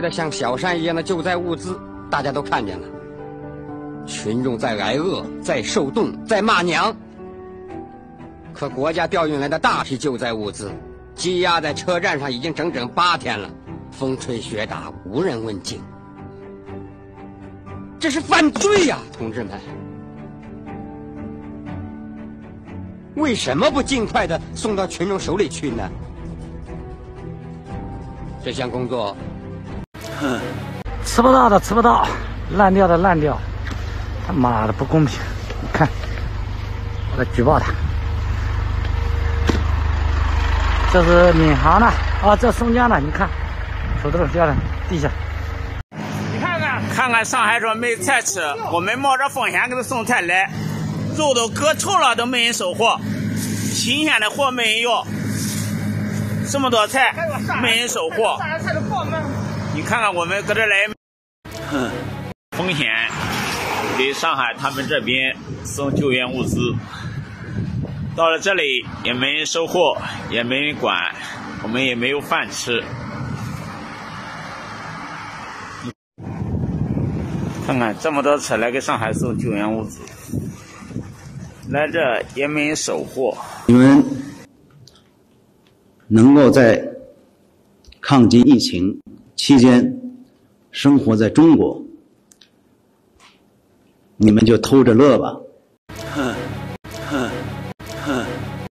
的像小山一样的救灾物资，大家都看见了。群众在挨饿，在受冻，在骂娘。可国家调运来的大批救灾物资，积压在车站上已经整整八天了，风吹雪打，无人问津。这是犯罪呀，同志们！为什么不尽快的送到群众手里去呢？这项工作，哼，吃不到的吃不到，烂掉的烂掉，他妈的不公平！你看，我来举报他。这是闵行的啊，这松江的，你看，土豆掉了地下。你看看，看看上海说没菜吃，我们冒着风险给他送菜来，肉都割臭了都没人收货，新鲜的货没人要，这么多菜没人收货。你看看我们搁这来，哼，风险给上海他们这边送救援物资。到了这里也没人收货，也没人管，我们也没有饭吃。看看这么多车来给上海送救援物资，来这也没人收货。你们能够在抗击疫情期间生活在中国你们就偷着乐吧。